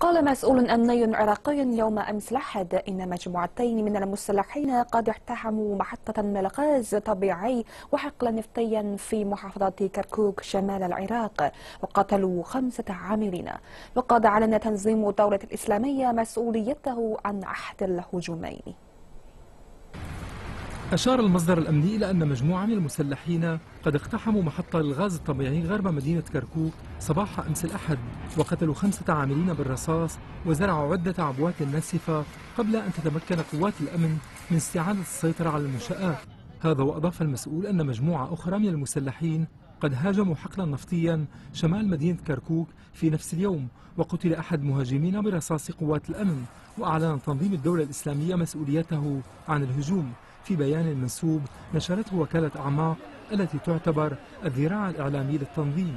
قال مسؤول أمني عراقي يوم أمس الأحد إن مجموعتين من المسلحين قد اقتحموا محطة لغاز طبيعي وحقلا نفطيا في محافظة كركوك شمال العراق وقتلوا خمسة عاملين. وقد أعلن تنظيم الدولة الإسلامية مسؤوليته عن أحد الهجومين. أشار المصدر الأمني إلى أن مجموعة من المسلحين قد اقتحموا محطة للغاز الطبيعي غرب مدينة كركوك صباح أمس الأحد وقتلوا خمسة عاملين بالرصاص وزرعوا عدة عبوات ناسفة قبل أن تتمكن قوات الأمن من استعادة السيطرة على المنشآت. هذا وأضاف المسؤول أن مجموعة أخرى من المسلحين قد هاجموا حقلا نفطيا شمال مدينة كركوك في نفس اليوم وقتل أحد مهاجمين برصاص قوات الأمن وأعلن تنظيم الدولة الإسلامية مسؤوليته عن الهجوم. في بيان منسوب نشرته وكالة أعماق التي تعتبر الذراع الإعلامي للتنظيم.